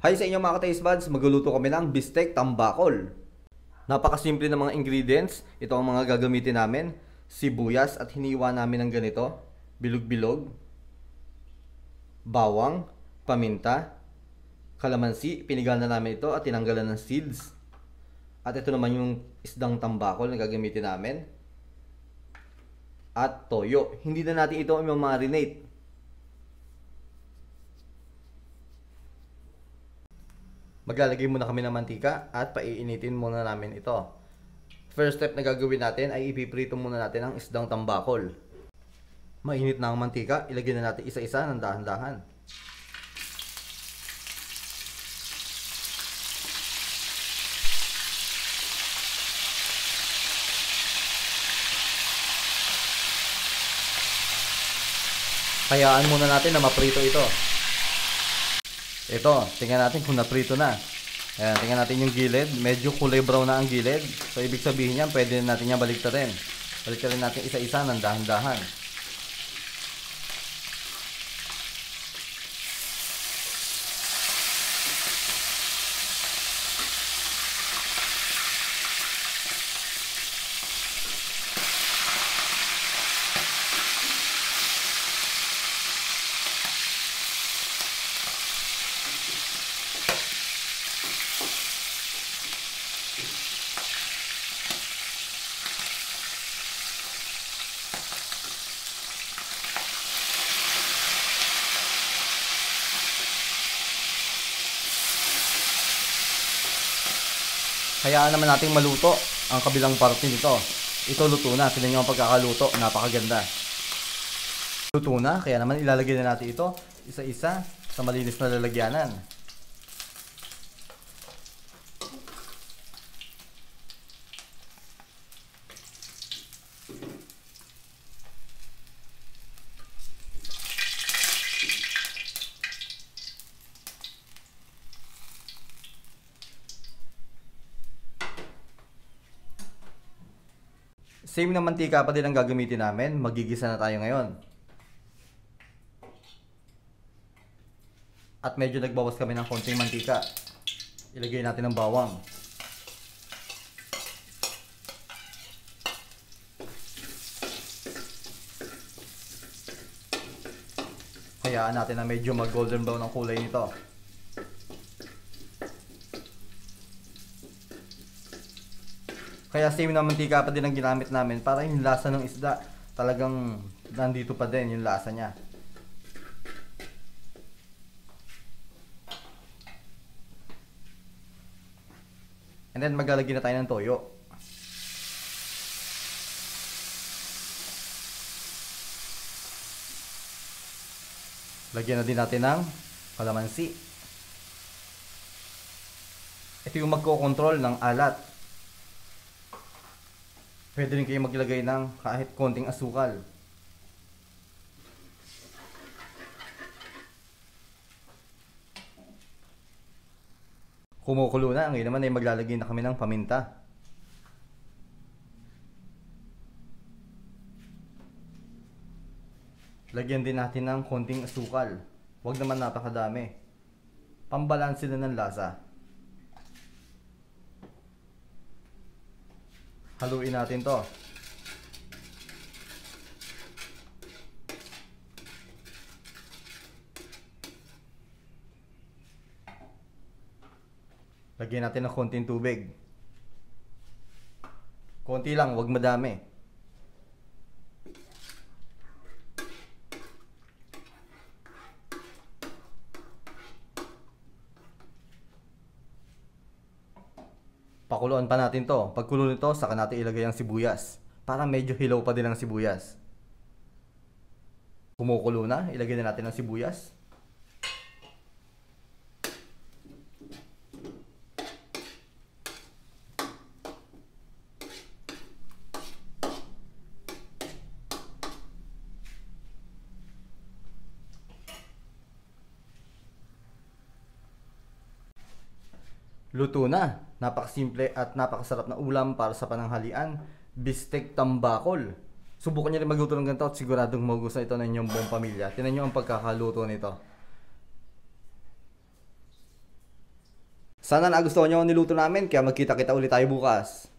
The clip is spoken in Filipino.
Hi sa inyo mga ka-taste buds, magluluto kami ng bistek tambakol. Napakasimple ng mga ingredients. Ito ang mga gagamitin namin. Sibuyas at hiniwa namin ng ganito. Bilog-bilog. Bawang. Paminta. Kalamansi. Pinigal na namin ito at tinanggalan ng seeds. At ito naman yung isdang tambakol na gagamitin namin. At toyo. Hindi na natin ito i-marinate. Maglalagay muna kami ng mantika at paiinitin muna namin ito. First step na gagawin natin ay ipiprito muna natin ang isdang tambakol. Mainit na ang mantika, ilagay na natin isa-isa ng dahan-dahan. Hayaan muna natin na maprito ito. Ito, tingnan natin kung naprito na. Ayan, tingnan natin yung gilid. Medyo kulay brown na ang gilid. So, ibig sabihin niyan, pwede natin niya baliktarin. Baliktarin natin isa-isa ng dahan-dahan. Hayaan naman nating maluto ang kabilang parte nito. Ito luto na. Tignan nyo ang pagkakaluto. Napakaganda. Luto na. Kaya naman ilalagay na natin ito isa-isa sa malinis na lalagyanan. Same na mantika pa din ang gagamitin namin. Magigisa na tayo ngayon. At medyo nagbawas kami ng konting mantika. Ilagay natin ng bawang. Hayaan natin na medyo mag golden brown ang kulay nito. Kaya same na mantika pa din ang ginamit namin para yung lasa ng isda talagang nandito pa din yung lasa niya. And then maglalagay na tayo ng toyo. Lagyan na din natin ng kalamansi. Ito yung magko-control ng alat. Pwede rin kayo maglagay ng kahit konting asukal. Kumukulo na. Ngayon naman ay maglalagay na kami ng paminta. Lagyan din natin ng konting asukal. Huwag naman napakadami. Pambalansin na ng lasa. Haluin natin to. Lagyan natin ng konting tubig. Konti lang, wag madami. Pakuluan pa natin to. Pagkulo nito, saka natin ilagay ang sibuyas. Para medyo hilaw pa din ang sibuyas. Kumukulo na, ilagay na natin ang sibuyas. Luto na. Napakasimple at napakasarap na ulam para sa pananghalian. Bistek tambakol. Subukan niyo rin magluto ng ganito at siguradong magugustuhan ito ng inyong buong pamilya. Tinan niyo ang pagkakaluto nito. Sana nagustuhan nyo ang niluto namin, kaya magkita-kita ulit tayo bukas.